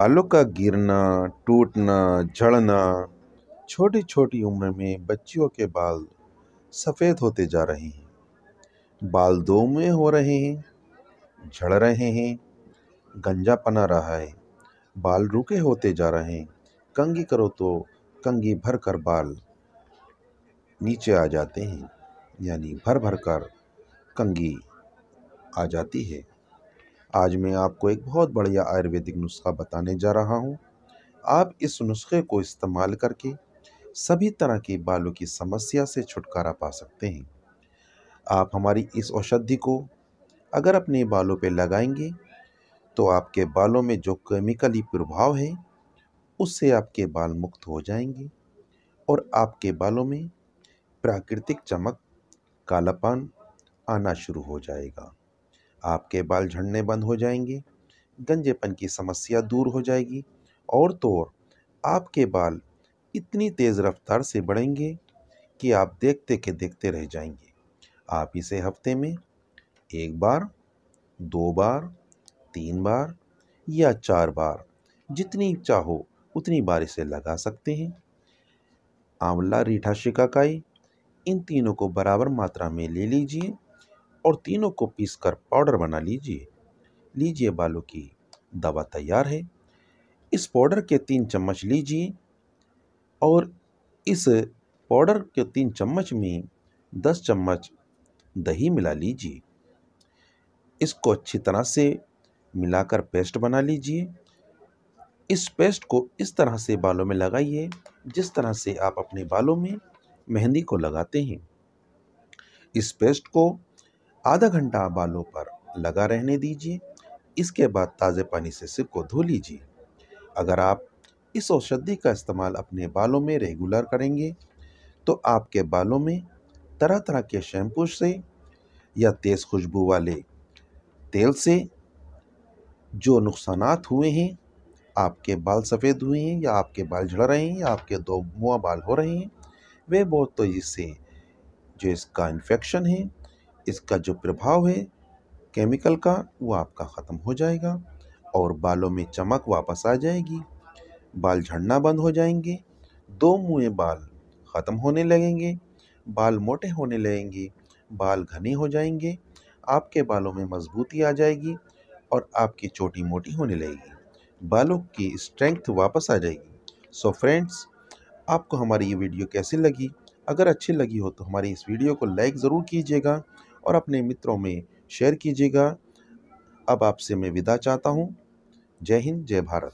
बालों का गिरना, टूटना, झड़ना छोटी छोटी उम्र में बच्चियों के बाल सफ़ेद होते जा रहे हैं। बाल दो में हो रहे हैं, झड़ रहे हैं, गंजा पना रहा है, बाल रुके होते जा रहे हैं। कंगी करो तो कंगी भर कर बाल नीचे आ जाते हैं, यानी भर भर कर कंगी आ जाती है। आज मैं आपको एक बहुत बढ़िया आयुर्वेदिक नुस्खा बताने जा रहा हूँ। आप इस नुस्खे को इस्तेमाल करके सभी तरह की बालों की समस्या से छुटकारा पा सकते हैं। आप हमारी इस औषधि को अगर अपने बालों पर लगाएँगे तो आपके बालों में जो केमिकली प्रभाव है, उससे आपके बाल मुक्त हो जाएँगे और आपके बालों में प्राकृतिक चमक, कालापन आना शुरू हो जाएगा। आपके बाल झड़ने बंद हो जाएँगे, गंजेपन की समस्या दूर हो जाएगी और तो और आपके बाल इतनी तेज़ रफ्तार से बढ़ेंगे कि आप देखते के देखते रह जाएँगे। आप इसे हफ़्ते में एक बार, दो बार, तीन बार या चार बार जितनी चाहो उतनी बार इसे लगा सकते हैं। आंवला, रीठा, शिकाकाई, इन तीनों को बराबर मात्रा में ले लीजिए। और तीनों को पीसकर पाउडर बना लीजिए। लीजिए बालों की दवा तैयार है। इस पाउडर के तीन चम्मच लीजिए और इस पाउडर के तीन चम्मच में दस चम्मच दही मिला लीजिए। इसको अच्छी तरह से मिलाकर पेस्ट बना लीजिए। इस पेस्ट को इस तरह से बालों में लगाइए, जिस तरह से आप अपने बालों में मेहंदी को लगाते हैं। इस पेस्ट को आधा घंटा बालों पर लगा रहने दीजिए। इसके बाद ताज़े पानी से सिर को धो लीजिए। अगर आप इस औषधि का इस्तेमाल अपने बालों में रेगुलर करेंगे तो आपके बालों में तरह तरह के शैम्पू से या तेज़ खुशबू वाले तेल से जो नुकसान हुए हैं, आपके बाल सफ़ेद हुए हैं या आपके बाल झड़ रहे हैं या आपके दो मुआ बाल हो रहे हैं, वे बहुत तो इससे जो इसका इन्फेक्शन है इसका जो प्रभाव है, केमिकल का, वो आपका ख़त्म हो जाएगा और बालों में चमक वापस आ जाएगी। बाल झड़ना बंद हो जाएँगे। दो मुँह बाल ख़त्म होने लगेंगे। बाल मोटे होने लगेंगे। बाल घने हो जाएँगे। आपके बालों में मजबूती आ जाएगी और आपकी चोटी मोटी होने लगेगी। बालों की स्ट्रेंथ वापस आ जाएगी। सो so फ्रेंड्स आपको हमारी ये वीडियो कैसी लगी? अगर अच्छी लगी हो तो हमारी इस वीडियो को लाइक ज़रूर कीजिएगा। और अपने मित्रों में शेयर कीजिएगा। अब आपसे मैं विदा चाहता हूँ। जय हिंद, जय भारत।